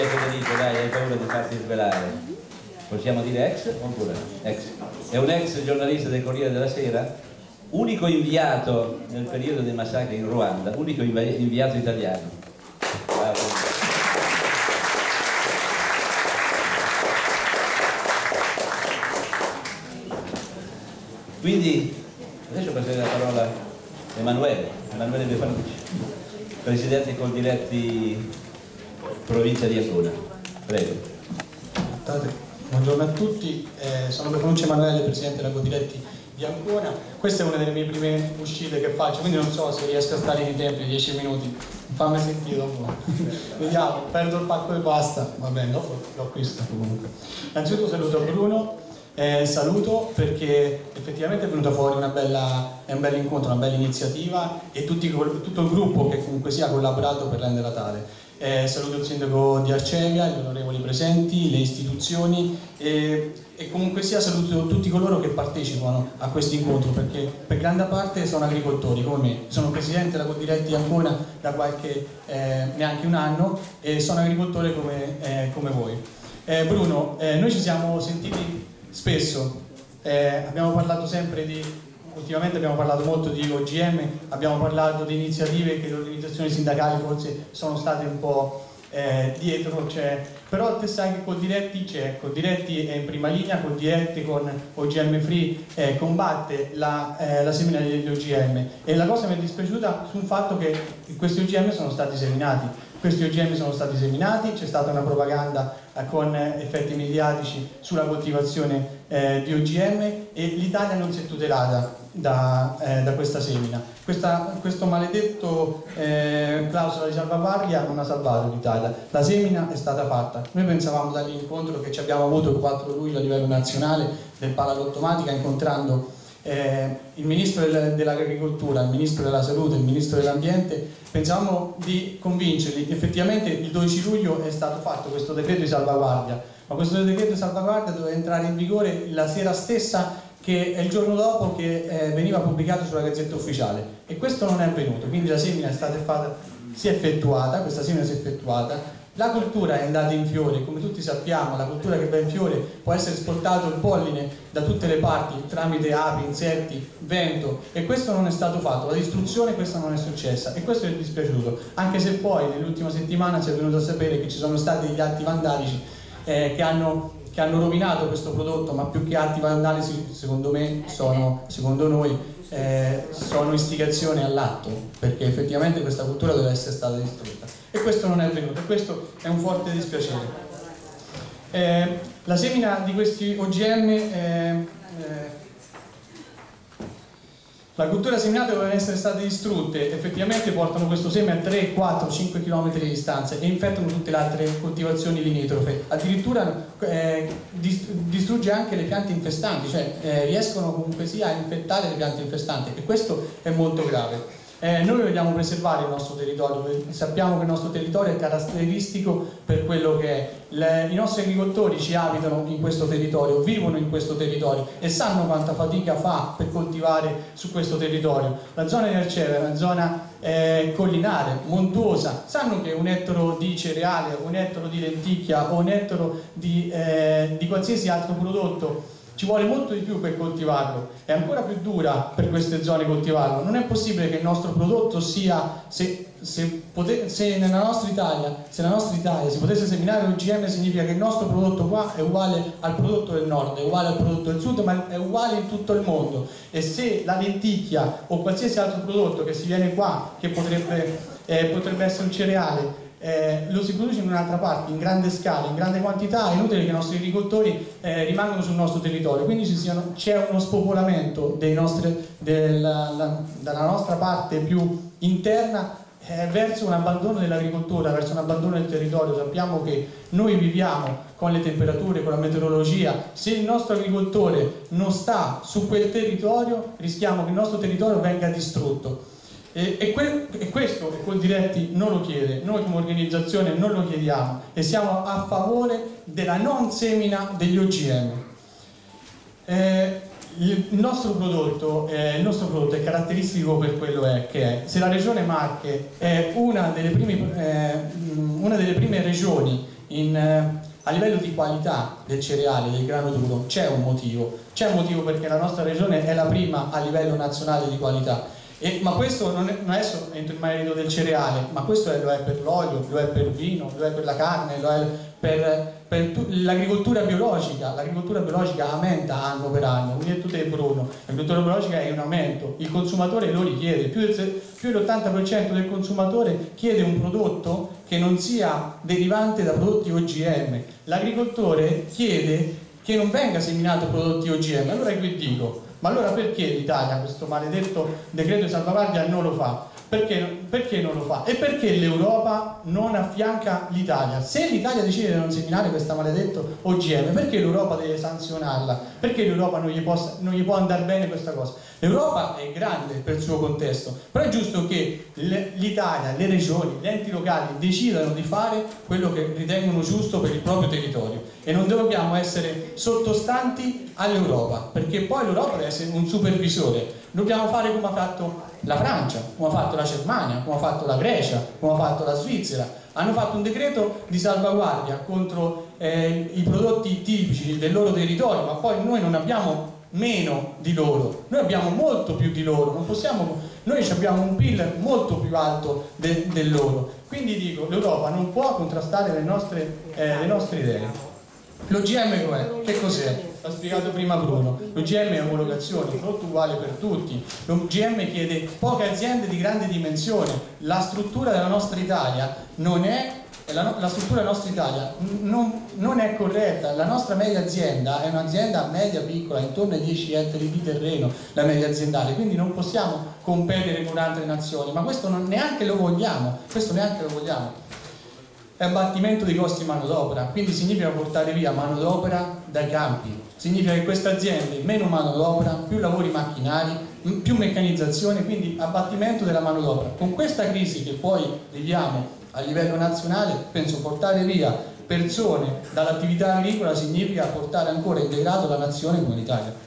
è Federico? Dai, hai paura di farti svelare? Possiamo dire ex oppure ex? È un ex giornalista del Corriere della Sera, unico inviato nel periodo dei massacri in Ruanda, unico inviato italiano. Quindi adesso passerei la parola a Emanuele, Emanuele De Fanucci, Presidente Coldiretti provincia di Ancona. Prego. Buongiorno a tutti, eh, sono Befanucci Emanuele, Presidente della Coldiretti di Ancona. Questa è una delle mie prime uscite che faccio, quindi non so se riesco a stare nei tempi, 10 minuti. Fammi sentire dopo. Vediamo, perdo il pacco e basta. Va bene, dopo l'ho acquisto comunque. Innanzitutto saluto Bruno eh, saluto perché effettivamente è venuta fuori una bella, è un bel incontro, una bella iniziativa e tutti, tutto il gruppo che comunque sia ha collaborato per renderla tale. Eh, saluto il sindaco di Arcevia, gli onorevoli presenti, le istituzioni e, e, comunque sia saluto tutti coloro che partecipano a questo incontro perché per grande parte sono agricoltori come me, sono presidente della Codiretti Ancona da qualche eh, neanche un anno e sono agricoltore come, eh, come voi. Eh, Bruno, eh, noi ci siamo sentiti spesso. Eh, abbiamo parlato sempre di, ultimamente abbiamo parlato molto di OGM, abbiamo parlato di iniziative che le organizzazioni sindacali forse sono state un po' eh, dietro, cioè, però te sai che con Diretti c'è, con Diretti è in prima linea, con Diretti con OGM Free eh, combatte la, eh, la semina degli OGM e la cosa mi è dispiaciuta sul fatto che questi OGM sono stati seminati. Questi OGM sono stati seminati, c'è stata una propaganda eh, con effetti mediatici sulla coltivazione eh, di OGM e l'Italia non si è tutelata da, eh, da questa semina. Questa, questo maledetto eh, clausola di salvaguardia non ha salvato l'Italia, la semina è stata fatta. Noi pensavamo dall'incontro che ci abbiamo avuto il 4 luglio a livello nazionale del Palalottomatica incontrando eh, il Ministro del, dell'Agricoltura, il Ministro della Salute, il Ministro dell'Ambiente, pensavamo di convincerli. Effettivamente il 12 luglio è stato fatto questo decreto di salvaguardia, ma questo decreto di salvaguardia doveva entrare in vigore la sera stessa che è il giorno dopo che eh, veniva pubblicato sulla Gazzetta Ufficiale. E questo non è avvenuto, quindi la semina è stata fatta, si è effettuata, questa semina si è effettuata, la cultura è andata in fiore, come tutti sappiamo, la cultura che va in fiore può essere esportato il polline da tutte le parti tramite api, insetti, vento e questo non è stato fatto, la distruzione questa non è successa e questo è dispiaciuto, anche se poi nell'ultima settimana si è venuto a sapere che ci sono stati degli atti vandalici eh, che, hanno, che, hanno, rovinato questo prodotto, ma più che atti vandalici secondo me sono, secondo noi, eh, sono istigazione all'atto, perché effettivamente questa cultura deve essere stata distrutta e questo non è avvenuto e questo è un forte dispiacere. Eh, la semina di questi OGM, eh, eh, la cultura seminata deve essere state distrutte, effettivamente portano questo seme a 3, 4, 5 km di distanza e infettano tutte le altre coltivazioni limitrofe, addirittura eh, distrugge anche le piante infestanti, cioè eh, riescono comunque sia a infettare le piante infestanti e questo è molto grave. Eh, noi vogliamo preservare il nostro territorio, sappiamo che il nostro territorio è caratteristico per quello che è. Le, I nostri agricoltori ci abitano in questo territorio, vivono in questo territorio e sanno quanta fatica fa per coltivare su questo territorio. La zona di Arceve è una zona eh, collinare, montuosa, sanno che un ettaro di cereale, un ettaro di lenticchia o un ettaro di, eh, di qualsiasi altro prodotto ci vuole molto di più per coltivarlo, è ancora più dura per queste zone coltivarlo, non è possibile che il nostro prodotto sia, se, se, pote, se, nella nostra Italia, se nella nostra Italia si potesse seminare l'OGM significa che il nostro prodotto qua è uguale al prodotto del nord, è uguale al prodotto del sud, ma è uguale in tutto il mondo. E se la lenticchia o qualsiasi altro prodotto che si viene qua, che potrebbe, eh, potrebbe essere un cereale, eh, lo si produce in un'altra parte, in grande scala, in grande quantità, è inutile che i nostri agricoltori eh, rimangano sul nostro territorio, quindi c'è uno spopolamento nostri, della, dalla nostra parte più interna eh, verso un abbandono dell'agricoltura, verso un abbandono del territorio. Sappiamo che noi viviamo con le temperature, con la meteorologia, se il nostro agricoltore non sta su quel territorio rischiamo che il nostro territorio venga distrutto. E, e, que, e questo Coldiretti non lo chiede, noi come organizzazione non lo chiediamo e siamo a favore della non semina degli OGM. Eh, il nostro, prodotto, eh, il nostro prodotto è caratteristico per quello è, che è. Se la regione Marche è una delle prime, eh, una delle prime regioni in, eh, a livello di qualità del cereale, del grano duro, c'è un motivo. C'è un motivo perché la nostra regione è la prima a livello nazionale di qualità. E, ma questo non, è, solo entro il merito del cereale, ma questo è, lo è per l'olio, lo è per il vino, lo è per la carne, lo è per, per l'agricoltura biologica. L'agricoltura biologica aumenta anno per anno, quindi è tutto è Bruno. L'agricoltura biologica è in aumento, il consumatore lo richiede, più, del, più dell'80% del consumatore chiede un prodotto che non sia derivante da prodotti OGM. L'agricoltore chiede che non venga seminato prodotti OGM. Allora qui dico, ma allora perché l'Italia questo maledetto decreto di salvaguardia non lo fa? Perché, perché non lo fa? E perché l'Europa non affianca l'Italia? Se l'Italia decide di non seminare questo maledetto OGM, perché l'Europa deve sanzionarla? Perché l'Europa non, non gli, può andare bene questa cosa? L'Europa è grande per il suo contesto, però è giusto che l'Italia, le regioni, gli enti locali decidano di fare quello che ritengono giusto per il proprio territorio e non dobbiamo essere sottostanti all'Europa, perché poi l'Europa deve essere un supervisore. Dobbiamo fare come ha fatto la Francia, come ha fatto la Germania, come ha fatto la Grecia, come ha fatto la Svizzera. Hanno fatto un decreto di salvaguardia contro eh, i prodotti tipici del loro territorio, ma poi noi non abbiamo meno di loro, noi abbiamo molto più di loro, possiamo, noi abbiamo un PIL molto più alto de, del loro. Quindi dico, l'Europa non può contrastare le nostre, eh, le nostre idee. L'OGM com'è? Che cos'è? L'ha spiegato prima Bruno. L'OGM è omologazione, prodotto uguale per tutti. L'OGM chiede poche aziende di grande dimensione. La struttura della nostra Italia non è la, la, struttura della nostra Italia non, non, è corretta, la nostra media azienda è un'azienda media piccola, intorno ai 10 ettari di terreno, la media aziendale, quindi non possiamo competere con altre nazioni, ma questo non, neanche lo vogliamo, questo neanche lo vogliamo è abbattimento dei costi manodopera, quindi significa portare via manodopera dai campi, significa che queste aziende meno manodopera, più lavori macchinari, più meccanizzazione, quindi abbattimento della manodopera. Con questa crisi che poi viviamo a livello nazionale, penso portare via persone dall'attività agricola significa portare ancora integrato la nazione come l'Italia.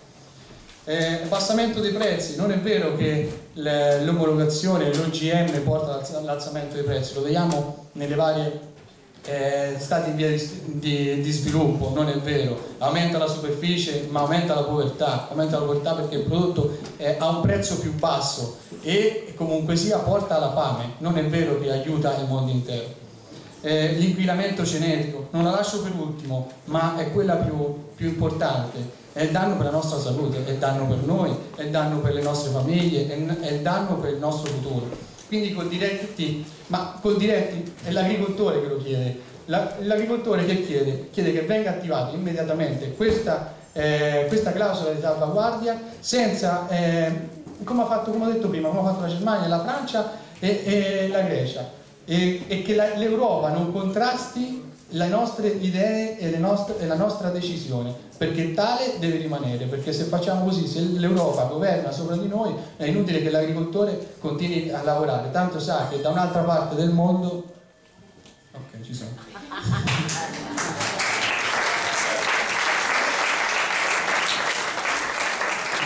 Eh, abbassamento dei prezzi, non è vero che l'omologazione, l'OGM porta all'alzamento dei prezzi, lo vediamo nelle varie eh, stati in via di, di, di, sviluppo, non è vero, aumenta la superficie ma aumenta la povertà, aumenta la povertà perché il prodotto ha un prezzo più basso e comunque sia porta alla fame, non è vero che aiuta il mondo intero. Eh, l'inquinamento genetico, non la lascio per ultimo, ma è quella più, più importante, è danno per la nostra salute, è danno per noi, è danno per le nostre famiglie, è il danno per il nostro futuro. Quindi col diretti, ma col diretti è l'agricoltore che lo chiede, l'agricoltore che chiede? Chiede che venga attivata immediatamente questa, eh, questa clausola di salvaguardia senza, eh, come, ha fatto, come ho detto prima, come ha fatto la Germania, la Francia e, e la Grecia e, e che l'Europa non contrasti le nostre idee e, nostre, e, la nostra decisione, perché tale deve rimanere, perché se facciamo così, se l'Europa governa sopra di noi, è inutile che l'agricoltore continui a lavorare, tanto sa che da un'altra parte del mondo... Ok, ci sono.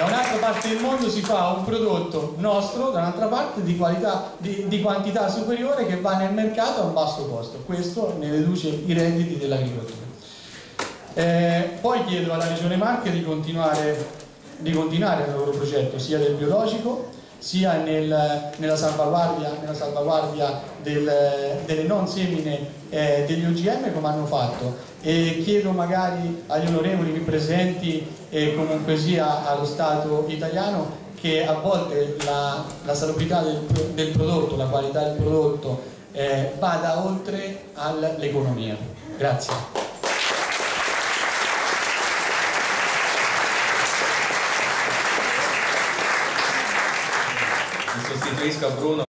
da un'altra parte del mondo si fa un prodotto nostro, da un'altra parte di, qualità, di, di, quantità superiore che va nel mercato a un basso costo. Questo ne riduce i redditi dell'agricoltura. Eh, poi chiedo alla Regione Marche di continuare, di continuare il loro progetto sia del biologico sia nel, nella salvaguardia, nella salvaguardia del, delle non semine eh, degli OGM come hanno fatto e chiedo magari agli onorevoli qui presenti e comunque sia allo Stato italiano che a volte la, la salubrità del, del, prodotto, la qualità del prodotto eh, vada oltre all'economia. Grazie. sostituisco a Bruno